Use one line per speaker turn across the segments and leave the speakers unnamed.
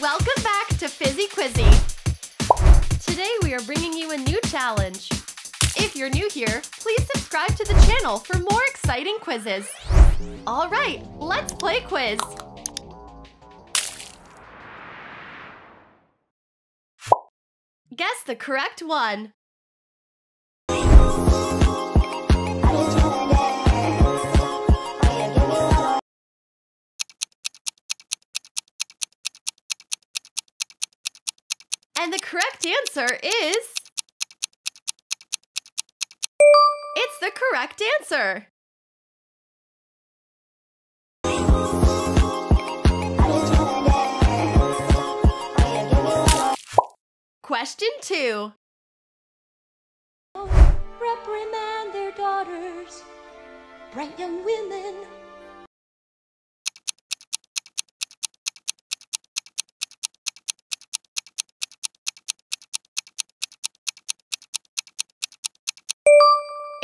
Welcome back to Fizzy Quizzy. Today we are bringing you a new challenge. If you're new here, please subscribe to the channel for more exciting quizzes. All right, let's play quiz. Guess the correct one. And the correct answer is... It's the correct answer. Question two.
reprimand their daughters, young women.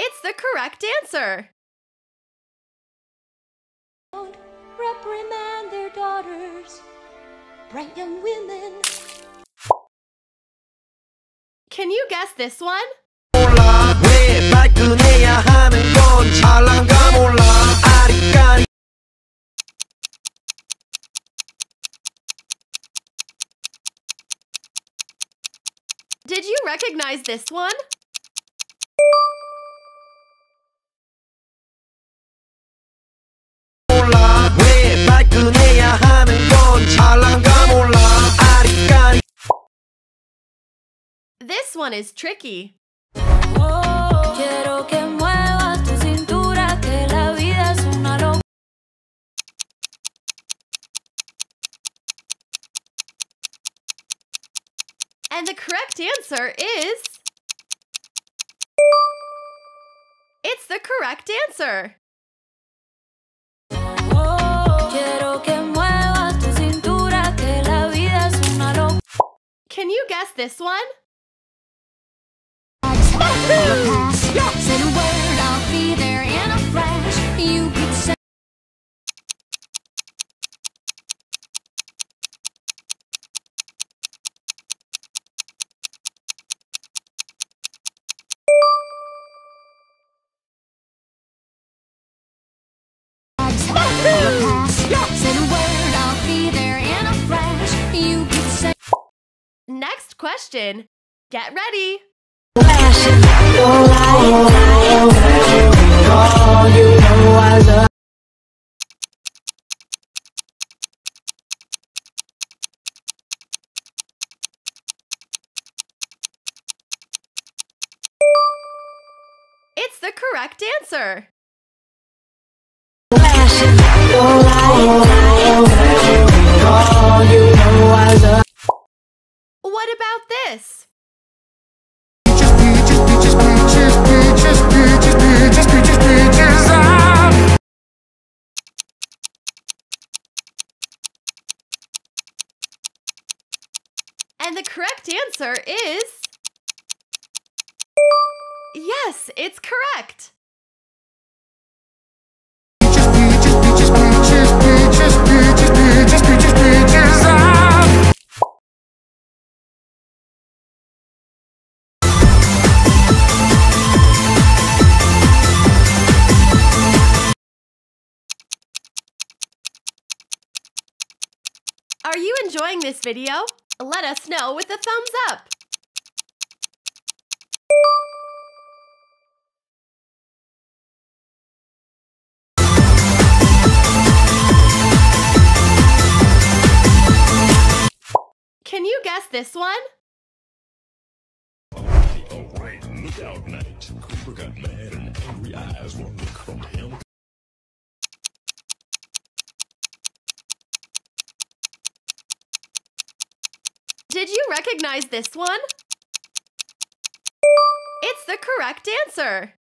It's the correct answer.
Don't reprimand their daughters, bright young women.
Can you guess this one? Did you recognize this one? This one is tricky.
Quiero que muevas tu cintura, que la vida es una locura.
And the correct answer is. It's the correct answer.
Quiero que muevas tu cintura, que la vida es una locura.
Can you guess this one? Next question. Get ready. It's the correct answer. And the correct answer is. Yes, it's correct. Are you enjoying this video? Let us know with a thumbs up. Can you guess this one? Did you recognize this one? It's the correct answer.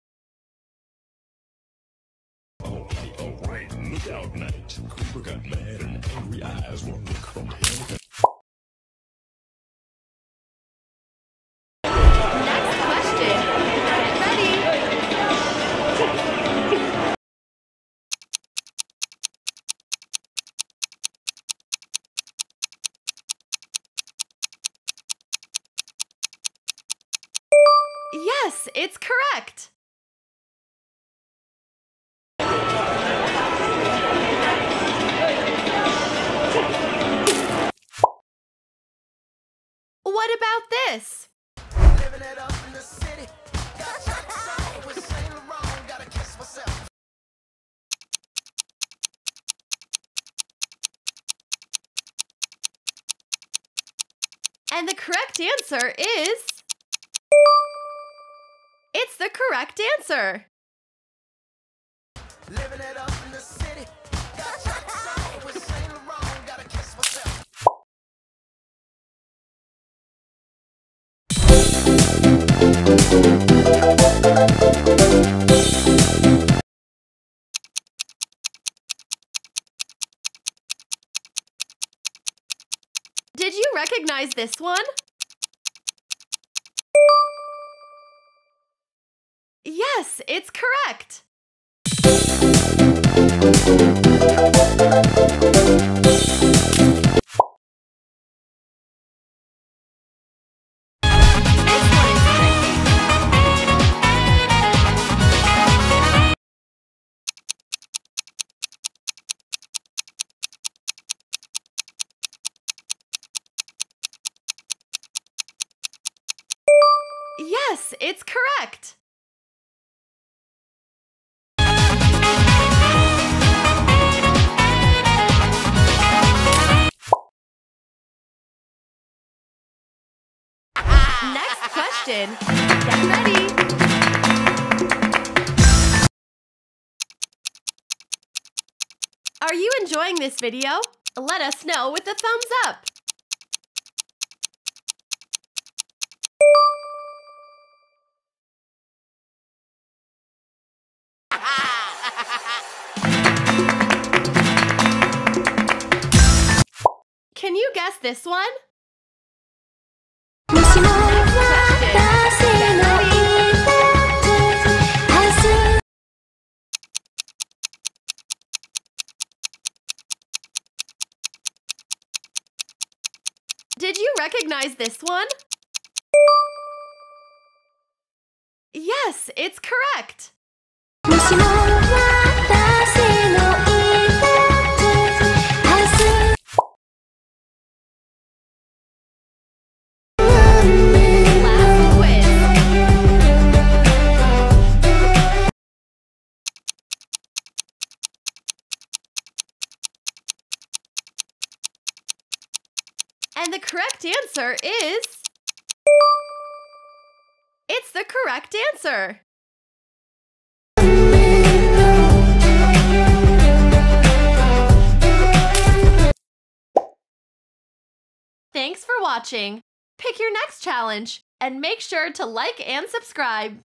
Cooper got mad and angry eyes look from him.
Yes, it's correct. What about this? And the correct answer is.
Gotta kiss myself.
Did you recognize this one? Yes, it's correct. Yes, it's correct. Question. Get ready. Are you enjoying this video? Let us know with a thumbs up. Can you guess this one? Did you recognize this one? Yes, it's correct. And the correct answer is. It's the correct answer. Thanks for watching. Pick your next challenge and make sure to like and subscribe.